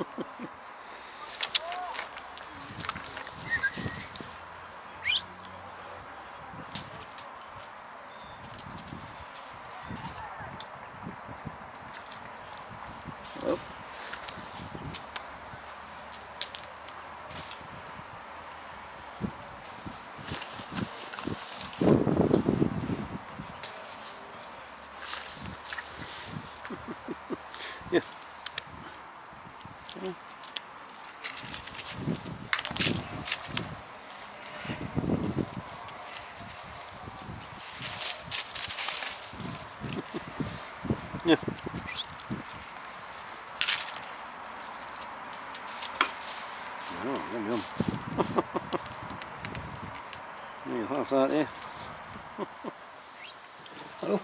Yeah. này Yeah. Joo, jom jom. niin, haastaa, niin. Haluu.